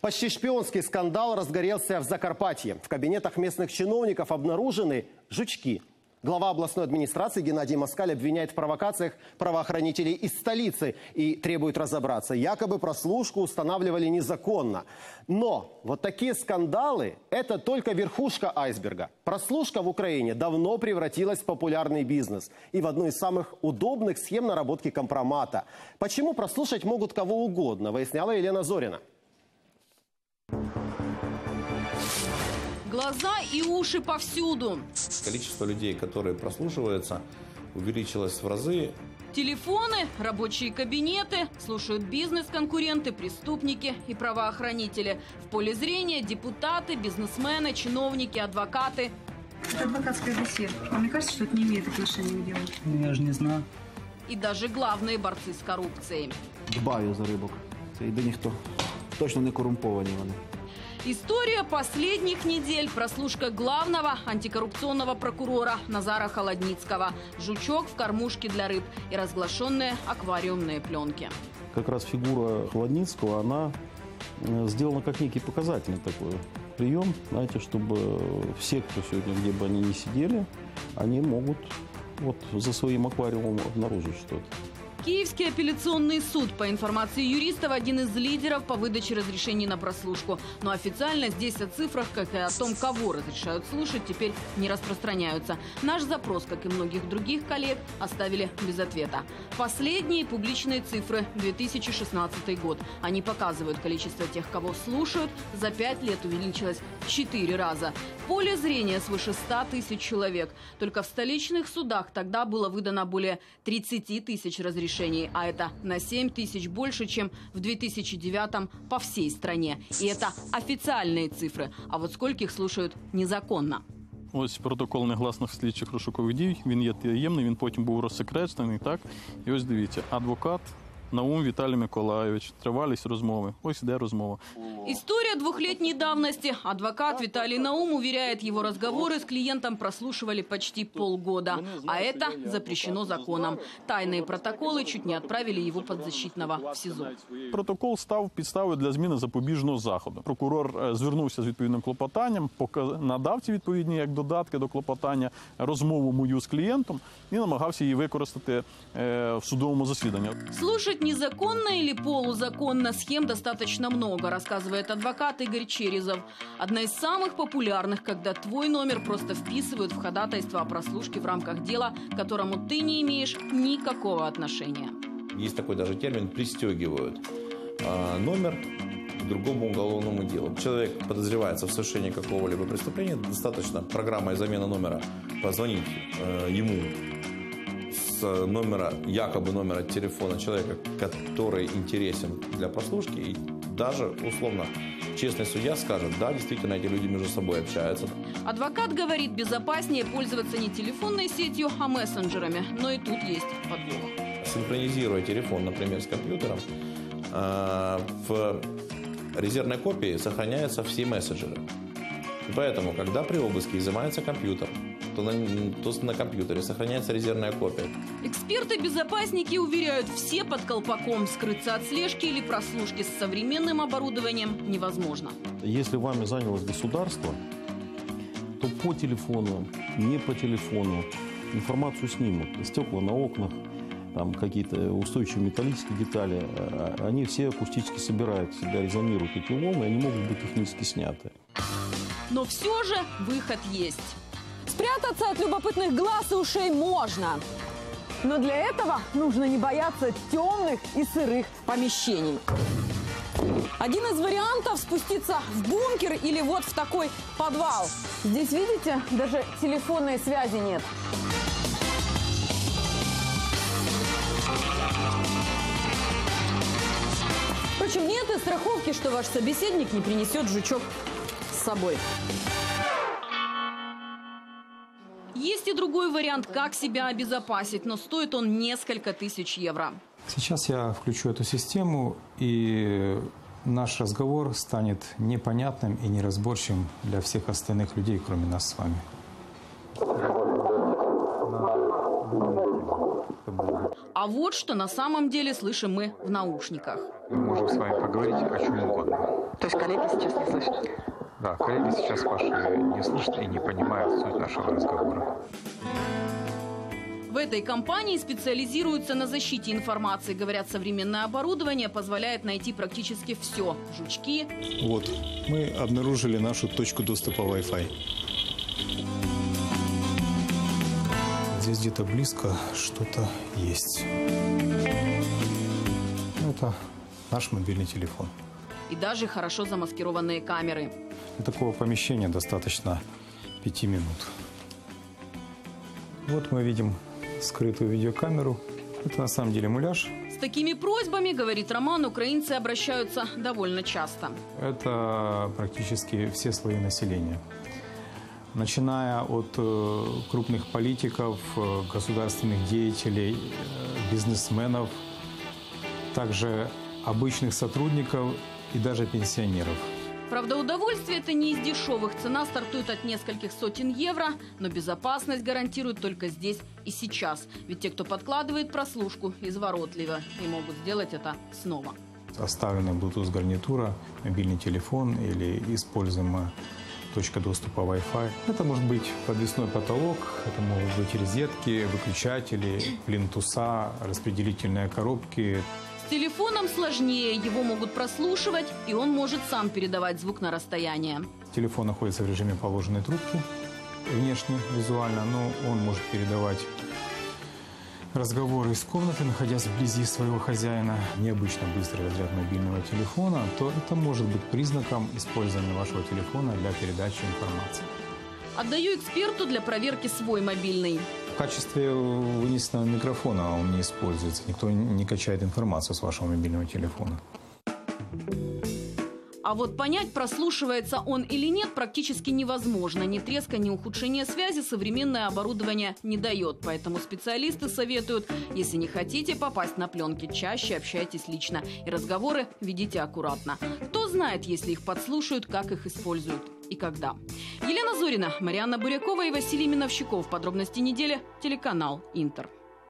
Почти шпионский скандал разгорелся в Закарпатье. В кабинетах местных чиновников обнаружены жучки. Глава областной администрации Геннадий Москаль обвиняет в провокациях правоохранителей из столицы и требует разобраться. Якобы прослушку устанавливали незаконно. Но вот такие скандалы – это только верхушка айсберга. Прослушка в Украине давно превратилась в популярный бизнес и в одну из самых удобных схем наработки компромата. Почему прослушать могут кого угодно, выясняла Елена Зорина. Глаза и уши повсюду. Количество людей, которые прослушиваются, увеличилось в разы. Телефоны, рабочие кабинеты, слушают бизнес-конкуренты, преступники и правоохранители. В поле зрения депутаты, бизнесмены, чиновники, адвокаты. Это адвокатская беседа. А мне кажется, что это не имеет отношения к делу. Ну, Я ж не знаю. И даже главные борцы с коррупцией. Дбаю за рибок. Це йде ніхто. Точно не корумповані вони. История последних недель. Прослушка главного антикоррупционного прокурора Назара Холодницкого. Жучок в кормушке для рыб и разглашенные аквариумные пленки. как раз фигура Холодницкого, она э, сделана как некий показательный такой прием, знаете, чтобы все, кто сегодня, где бы они ни сидели, они могут вот за своим аквариумом обнаружить что-то. Киевский апелляционный суд, по информации юристов, один из лидеров по выдаче разрешений на прослушку. Но официально здесь о цифрах, как и о том, кого разрешают слушать, теперь не распространяются. Наш запрос, как и многих других коллег, оставили без ответа. Последние публичные цифры – 2016 год. Они показывают количество тех, кого слушают, за пять лет увеличилось в четыре раза. Поле зрения свыше 100 тысяч человек. Только в столичных судах тогда было выдано более 30 тысяч разрешений, а это на 7 тысяч больше, чем в 2009 по всей стране. И это официальные цифры. А вот скольких слушают незаконно. Ось протокол негласних слідчих розшукових дій. Він є таємний, він потім був розсекречений. Так і ось дивіться, адвокат Наум Віталій Миколайович. Тривалість розмови. Ось іде розмова. История двухлетней давности. Адвокат Виталий Наум уверяет, его разговоры с клиентом прослушивали почти полгода. А это запрещено законом. Тайные протоколы чуть не отправили его подзащитного в СИЗО. Протокол став підставою для зміни запобіжного заходу. Прокурор е, звернувся з відповідним клопотанням, пока- надав ці відповідні як додатки до клопотання розмову мою з клієнтом і намагався її використати е, в судовому засіданні. Слушать незаконно или полузаконно схем достаточно много, рассказывает адвокат Игорь Черезов. Одна из самых популярных, когда твой номер просто вписывают в ходатайство о прослушке в рамках дела, к которому ты не имеешь никакого отношения. Есть такой даже термин «пристегивают» а, номер к другому уголовному делу. Человек подозревается в совершении какого-либо преступления, достаточно программой замена номера позвонить э, ему с номера, якобы номера телефона человека, который интересен для прослушки, и даже условно честный судья скажет, да, действительно, эти люди между собой общаются. Адвокат говорит, безопаснее пользоваться не телефонной сетью, а мессенджерами. Но и тут есть подвох. Синхронизируя телефон, например, с компьютером, э, в резервной копии сохраняются все мессенджеры. И Поэтому, когда при обыске изымается компьютер, то на, то на компьютере сохраняется резервная копия. Эксперты-безопасники уверяют, все под колпаком скрыться от слежки или прослушки с современным оборудованием невозможно. Если вами занялось государство, то по телефону, не по телефону информацию снимут. Стекла на окнах, там какие-то устойчивые металлические детали, э, они все акустически собирают в себя, резонируют эти волны, они могут быть технически сняты. Но все же выход есть. Спрятаться от любопытных глаз и ушей можно. Но для этого нужно не бояться темных и сырых помещений. Один из вариантов спуститься в бункер или вот в такой подвал. Здесь, видите, даже телефонной связи нет. Впрочем, нет и страховки, что ваш собеседник не принесет жучок с собой. Есть и другой вариант, как себя обезопасить, но стоит он несколько тысяч евро. Сейчас я включу эту систему, и наш разговор станет непонятным и неразборчивым для всех остальных людей, кроме нас с вами. А вот что на самом деле слышим мы в наушниках. Мы можем с вами поговорить о чем угодно. То есть коллеги сейчас не слышат? Да, коллеги сейчас ваши не слышат и не понимают суть нашего разговора. В этой компании специализируются на защите информации. Говорят, современное оборудование позволяет найти практически все. Жучки, Вот, мы обнаружили нашу точку доступа Wi-Fi. Здесь где-то близко что-то есть. Это наш мобильный телефон. и даже хорошо замаскированные камеры. Для такого помещения достаточно пяти минут. Вот мы видим скрытую видеокамеру. Это на самом деле муляж. С такими просьбами, говорит Роман, украинцы обращаются довольно часто. Это практически все слои населения. Начиная от э, крупных политиков, э, государственных деятелей, э, бизнесменов, также обычных сотрудников и даже пенсионеров. Правда, удовольствие это не из дешевых. Цена стартует от нескольких сотен евро, но безопасность гарантируют только здесь и сейчас. Ведь те, кто подкладывает прослушку, изворотливо и могут сделать это снова. Оставленная Bluetooth гарнитура, мобильный телефон или используемая точка доступа Wi-Fi. Это может быть подвесной потолок, это могут быть розетки, выключатели, плинтуса, распределительные коробки, С телефоном сложнее, его могут прослушивать, и он может сам передавать звук на расстояние. Телефон находится в режиме положенной трубки, внешне, визуально, но он может передавать разговоры из комнаты, находясь вблизи своего хозяина. Необычно быстрый разряд мобильного телефона, то это может быть признаком использования вашего телефона для передачи информации. Отдаю эксперту для проверки свой мобильный. Качестве вынесенного микрофона он не используется. Никто не качает информацию с вашего мобильного телефона. А вот понять, прослушивается он или нет, практически невозможно. Ни треска, ни ухудшения связи современное оборудование не дает. Поэтому специалисты советуют, если не хотите попасть на пленки, чаще общайтесь лично. И разговоры ведите аккуратно. Кто знает, если их подслушают, как их используют и когда. Елена Зорина, Марианна Бурякова и Василий Миновщиков. Подробности недели. Телеканал «Интер».